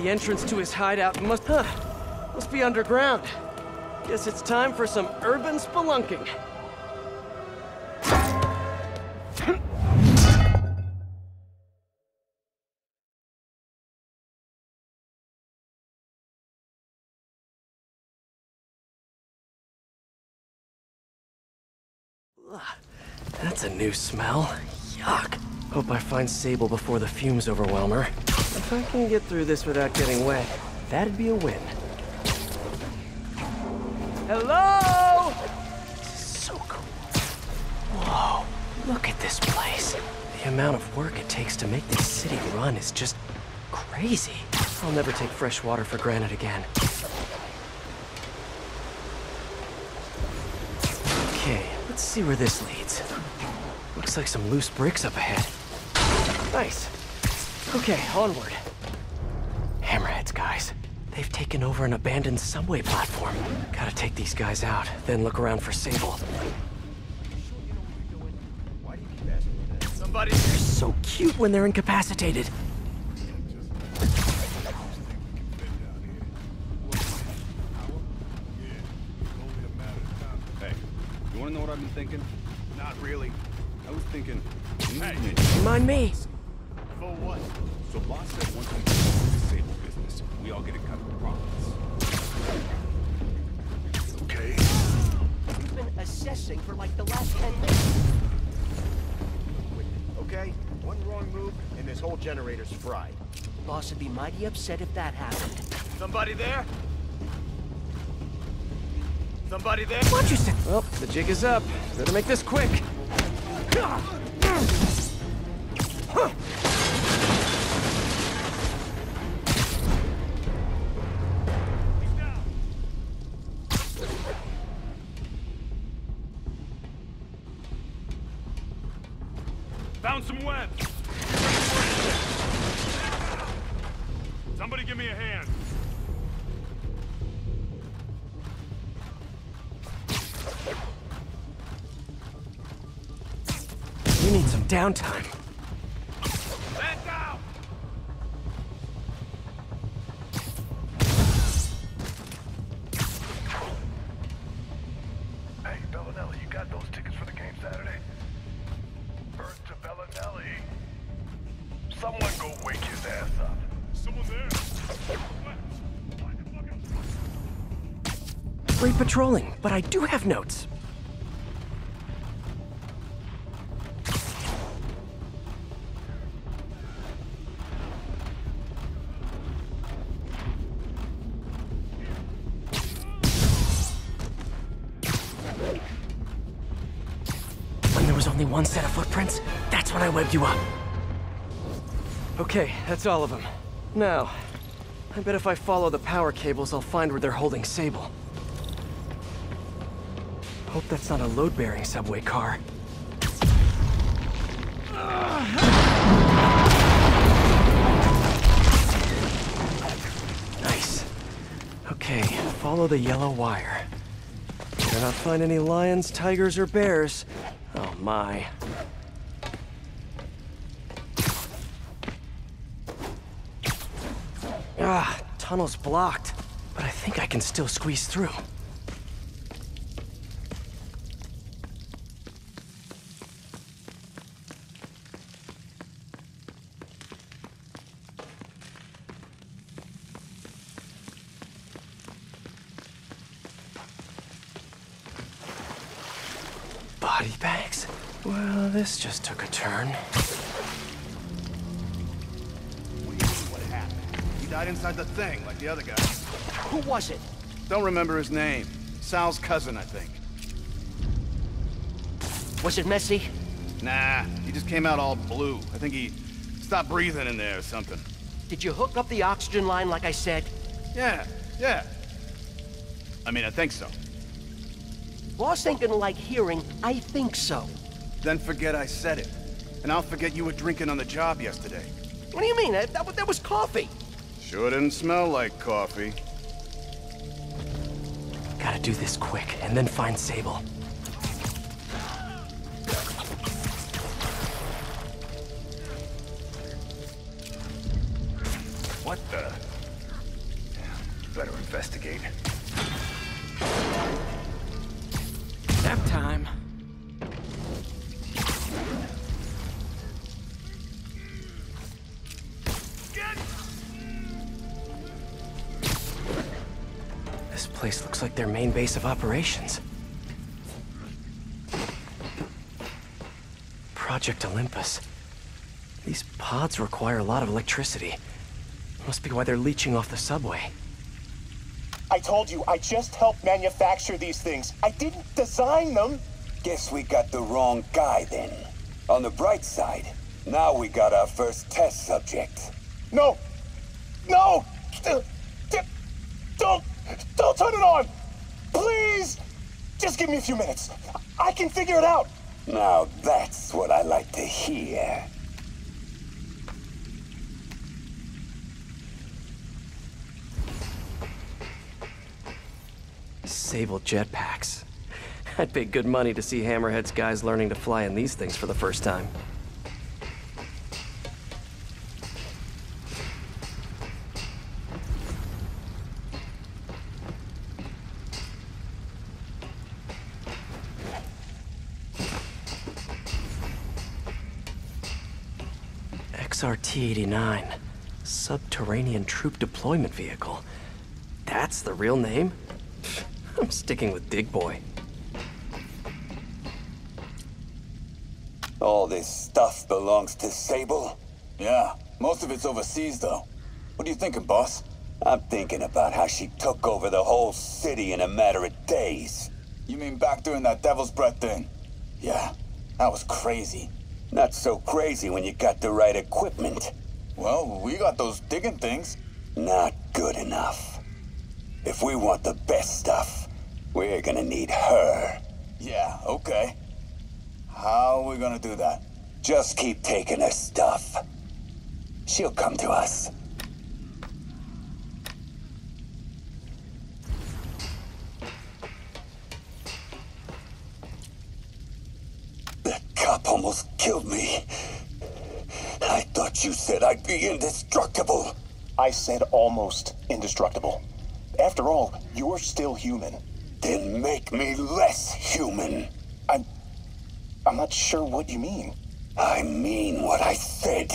The entrance to his hideout must... Huh. Must be underground. Guess it's time for some urban spelunking. That's a new smell. Yuck. Hope I find Sable before the fumes overwhelm her. If I can get through this without getting wet, that'd be a win. Hello? This is so cool. Whoa, look at this place. The amount of work it takes to make this city run is just crazy. I'll never take fresh water for granted again. Okay, let's see where this leads. Looks like some loose bricks up ahead. Nice. Okay, onward. Hammerheads, guys. They've taken over an abandoned subway platform. Gotta take these guys out, then look around for Sable. Somebody. They're so cute when they're incapacitated. Hey, you wanna know what I've been thinking? Not really. I was thinking, Hey. Mind me. We've been assessing for like the last 10 minutes. Okay? One wrong move, and this whole generator's fried. Boss would be mighty upset if that happened. Somebody there? Somebody there? Why'd you say? Well, the jig is up. Better make this quick. Found some web! Somebody give me a hand. You need some downtime. Patrolling, but I do have notes. When there was only one set of footprints, that's when I webbed you up. Okay, that's all of them. Now, I bet if I follow the power cables, I'll find where they're holding Sable. Hope that's not a load-bearing subway car. Nice. Okay, follow the yellow wire. Better not find any lions, tigers, or bears. Oh my. Ah, tunnel's blocked. But I think I can still squeeze through. Body bags? Well, this just took a turn. What happened? He died inside the thing, like the other guy. Who was it? Don't remember his name. Sal's cousin, I think. Was it messy? Nah, he just came out all blue. I think he stopped breathing in there or something. Did you hook up the oxygen line like I said? Yeah, yeah. I mean, I think so. Boss ain't gonna like hearing, I think so. Then forget I said it. And I'll forget you were drinking on the job yesterday. What do you mean? That, that, that was coffee. Sure didn't smell like coffee. Gotta do this quick, and then find Sable. This place looks like their main base of operations. Project Olympus. These pods require a lot of electricity. Must be why they're leeching off the subway. I told you, I just helped manufacture these things. I didn't design them. Guess we got the wrong guy then. On the bright side, now we got our first test subject. No! No! D- d- Don't! Don't turn it on! Please! Just give me a few minutes. I can figure it out. Now that's what I like to hear. Sable jetpacks. I'd pay good money to see Hammerhead's guys learning to fly in these things for the first time. XRT-89. Subterranean Troop Deployment Vehicle. That's the real name? I'm sticking with Dig Boy. All this stuff belongs to Sable? Yeah, most of it's overseas though. What are you thinking, boss? I'm thinking about how she took over the whole city in a matter of days. You mean back during that Devil's Breath thing? Yeah, that was crazy. Not so crazy when you got the right equipment. Well, we got those digging things. Not good enough. If we want the best stuff, we're gonna need her. Yeah, okay. How are we gonna do that? Just keep taking her stuff. She'll come to us. Almost killed me. I thought you said I'd be indestructible. I said almost indestructible. After all, you're still human. Then make me less human. I'm. I'm not sure what you mean. I mean what I said.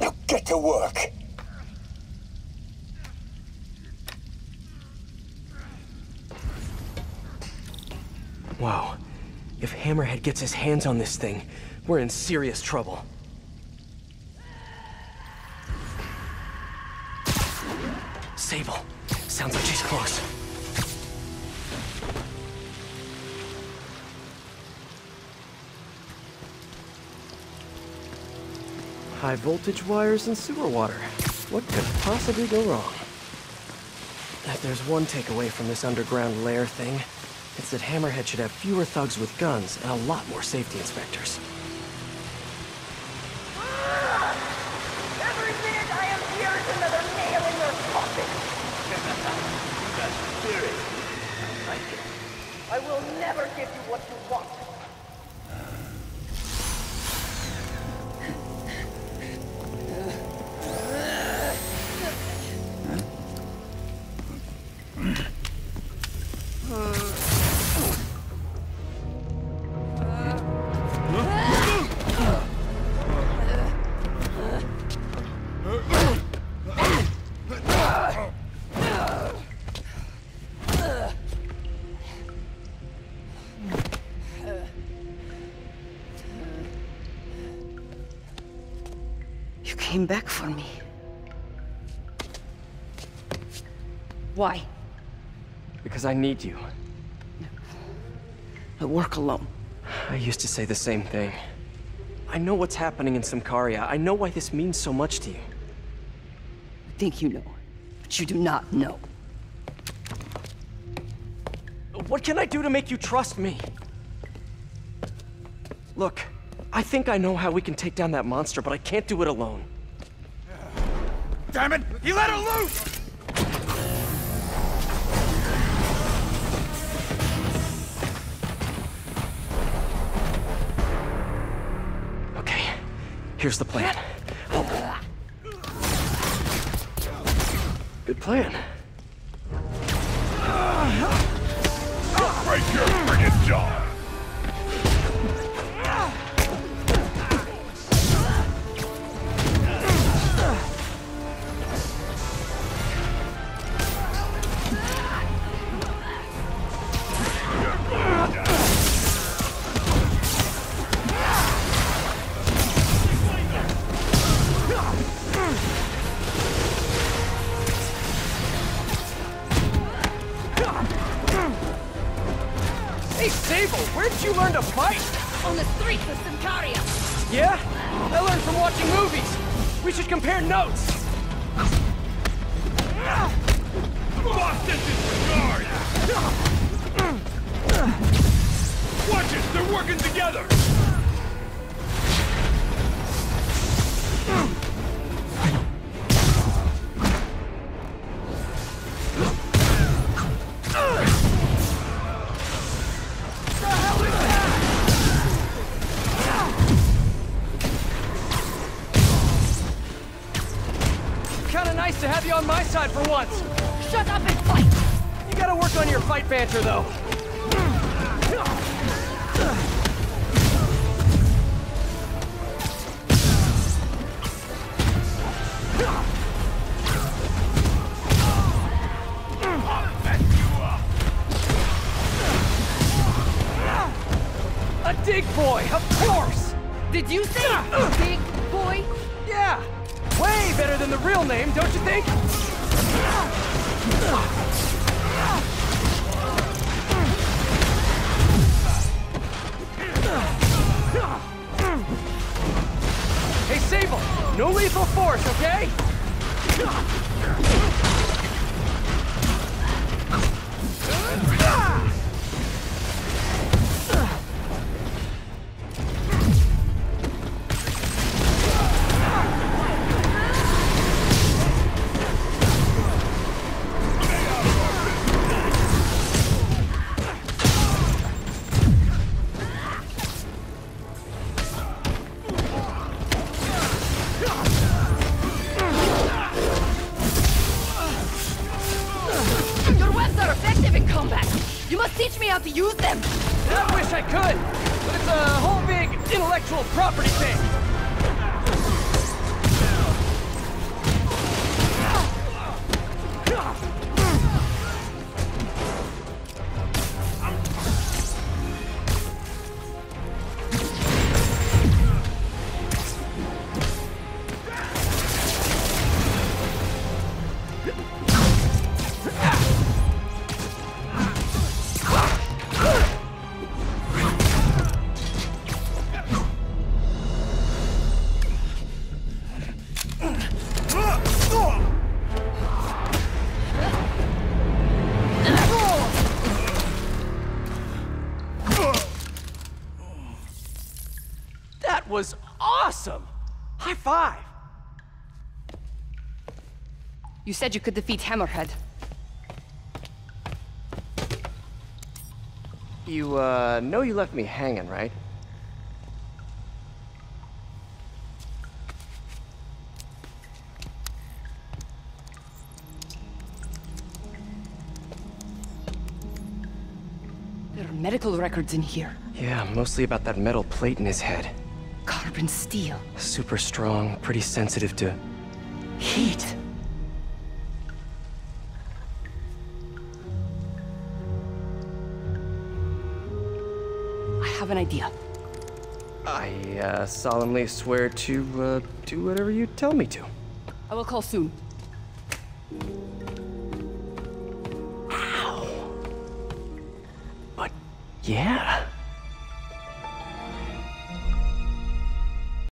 Now get to work. Wow. If Hammerhead gets his hands on this thing, we're in serious trouble. Sable. Sounds like she's close. High voltage wires and sewer water. What could possibly go wrong? If there's one takeaway from this underground lair thing, it's that Hammerhead should have fewer thugs with guns and a lot more safety inspectors. Every minute I am here is another nail in your coffin. Spirit. I like it. I will never give you what you want. Came back for me. Why? Because I need you. I work alone. I used to say the same thing. I know what's happening in Symkaria. I know why this means so much to you. I think you know, but you do not know. What can I do to make you trust me? Look, I think I know how we can take down that monster, but I can't do it alone. Damn it! He let her loose! Okay, here's the plan. Good plan. You learn to fight? On the streets of Symkaria. Yeah? I learned from watching movies. We should compare notes. Boss sent this guard! Watch it! They're working together! Kinda nice to have you on my side for once. Shut up and fight! You gotta work on your fight banter, though. A dig boy, of course! Did you say big boy? Yeah! Way better than the real name, don't you think? Hey, Sable! No lethal force, okay? I wish I could, but it's a whole big intellectual property thing. You said you could defeat Hammerhead. You, uh, know you left me hanging, right? There are medical records in here. Yeah, mostly about that metal plate in his head. Carbon steel. Super strong, pretty sensitive to... Heat. Have an idea. I, uh, solemnly swear to, uh, do whatever you tell me to. I will call soon. But, yeah.